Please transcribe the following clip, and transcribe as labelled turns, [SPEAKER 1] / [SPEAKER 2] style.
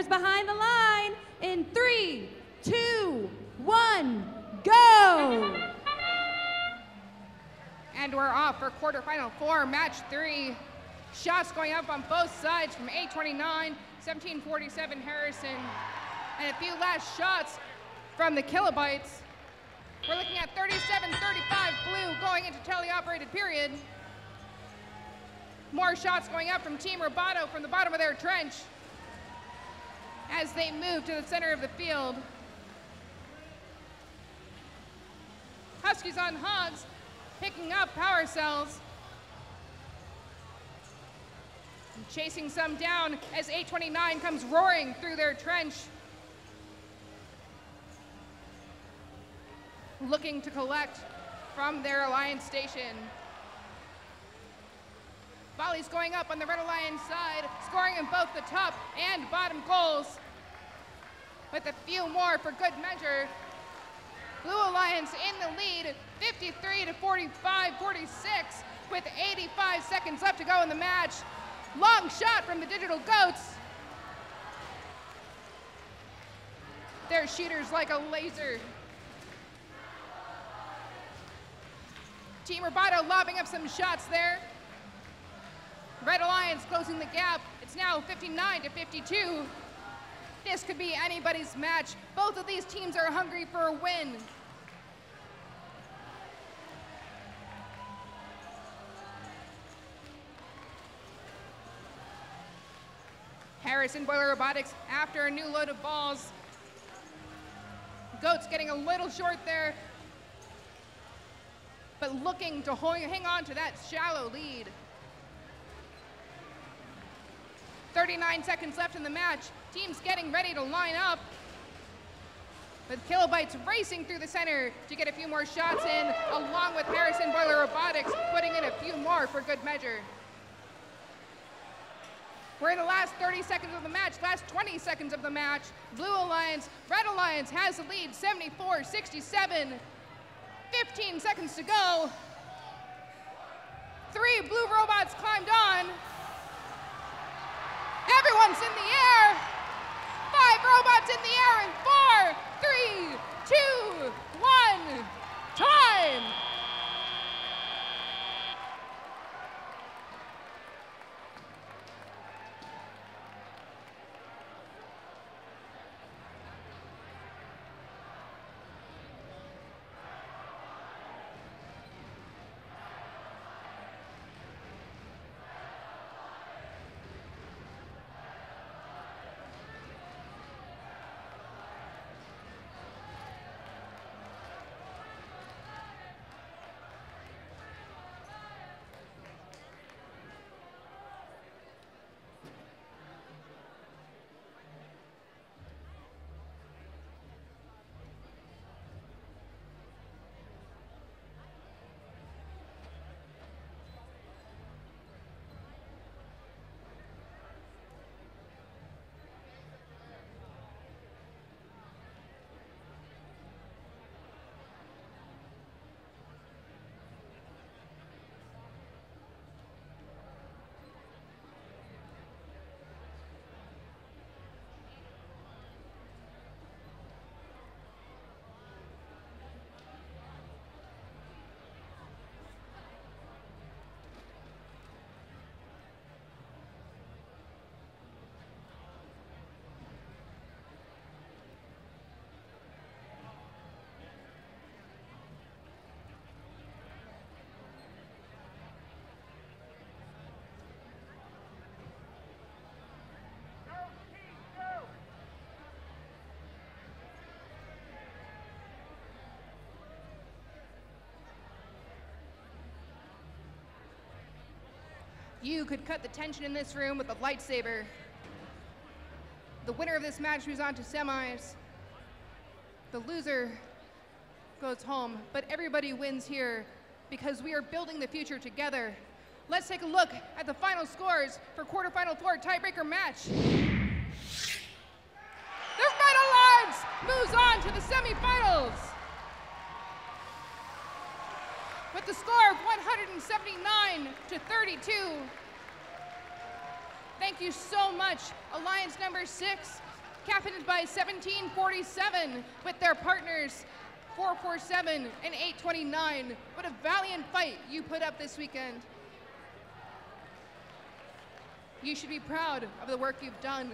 [SPEAKER 1] players behind the line in three, two, one, go!
[SPEAKER 2] And we're off for quarterfinal four, match three. Shots going up on both sides from 829, 1747 Harrison. And a few last shots from the Kilobytes. We're looking at 37-35 blue going into teleoperated period. More shots going up from Team Roboto from the bottom of their trench as they move to the center of the field. Huskies on Hogs picking up power cells. And chasing some down as 829 comes roaring through their trench. Looking to collect from their alliance station. Volleys going up on the Red Alliance side, scoring in both the top and bottom goals. With a few more for good measure. Blue Alliance in the lead, 53 to 45, 46, with 85 seconds left to go in the match. Long shot from the Digital Goats. Their shooters like a laser. Team Roboto lobbing up some shots there. Red Alliance closing the gap. It's now 59 to 52. This could be anybody's match. Both of these teams are hungry for a win. Harrison Boiler Robotics after a new load of balls. Goats getting a little short there, but looking to hang on to that shallow lead. 39 seconds left in the match. Teams getting ready to line up. With Kilobytes racing through the center to get a few more shots in, along with Harrison Boiler Robotics putting in a few more for good measure. We're in the last 30 seconds of the match, last 20 seconds of the match. Blue Alliance, Red Alliance has the lead, 74-67. 15 seconds to go. Three blue robots climbed on. Everyone's in the air. Five robots in the air in four, three, two, one. Time. You could cut the tension in this room with a lightsaber. The winner of this match moves on to semis. The loser goes home, but everybody wins here because we are building the future together. Let's take a look at the final scores for quarterfinal four tiebreaker match. The Red Alliance moves on to the semifinals. With the score of 179 to 32, Thank you so much, Alliance number six, captained by 1747 with their partners 447 and 829. What a valiant fight you put up this weekend. You should be proud of the work you've done.